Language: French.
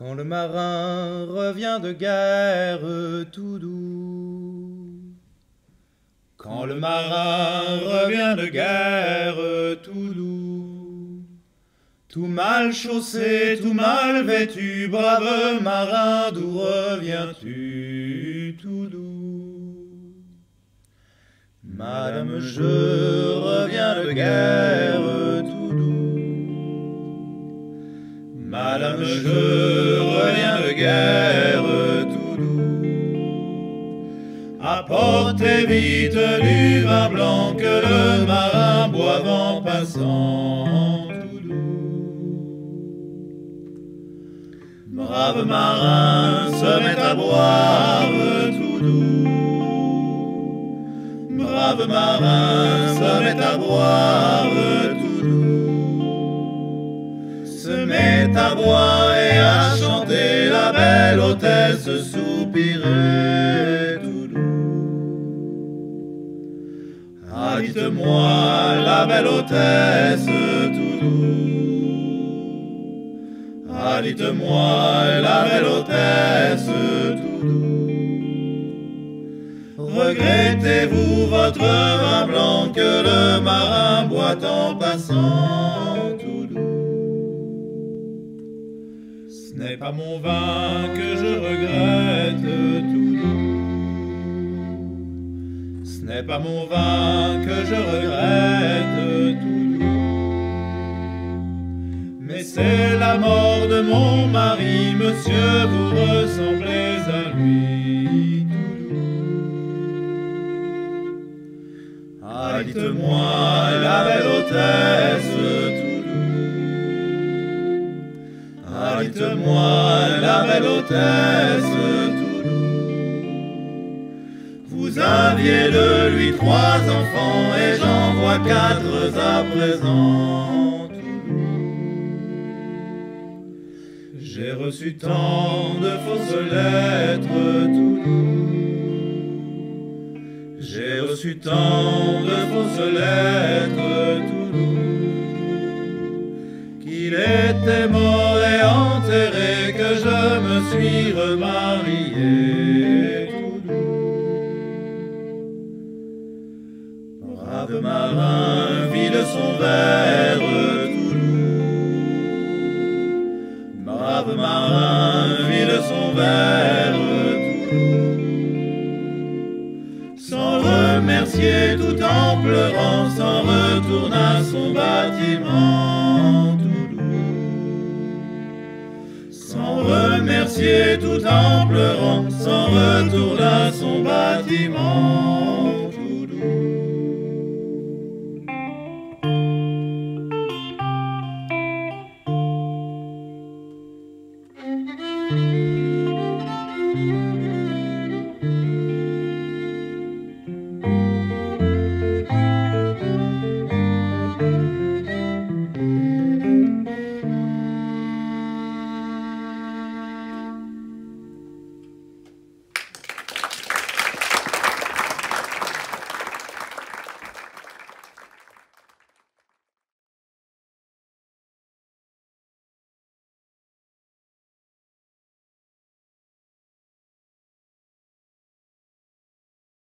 Quand le marin revient de guerre tout doux. Quand le marin revient de guerre tout doux. Tout mal chaussé, tout mal vêtu, brave marin, d'où reviens-tu tout doux Madame, je reviens de guerre tout doux. Madame, je guerre tout doux. Apportez vite du vin blanc que le marin boive en passant tout doux. Brave marin se met à boire tout doux. Brave marin se met à boire tout doux se met à boire dites-moi la belle hôtesse tout doux. Ah, dites-moi la belle hôtesse tout doux. Regrettez-vous votre vin blanc que le marin boit en passant tout doux ce n'est pas mon vin que je regrette tout. Ce n'est pas mon vin que je regrette tout doux. Mais c'est la mort de mon mari, monsieur, vous ressemblez à lui tout doux. Ah, dites-moi, la belle hôtesse. Ah, dites-moi, la belle hôtesse tout doux. Vous aviez de lui trois enfants et j'en vois quatre à présent. J'ai reçu tant de fausses lettres tout doux. J'ai reçu tant de fausses lettres tout doux qu'il était mort et enterré, que je me suis remarié Brave marin vide son verre tout doux. Brave marin vide son verre tout doux. Sans remercier tout en pleurant, s'en retourne à son bâtiment tout doux. Sans remercier tout en pleurant, s'en retourne à son bâtiment Música